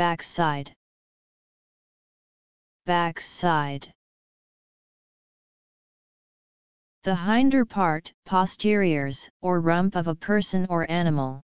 backside backside the hinder part, posteriors, or rump of a person or animal.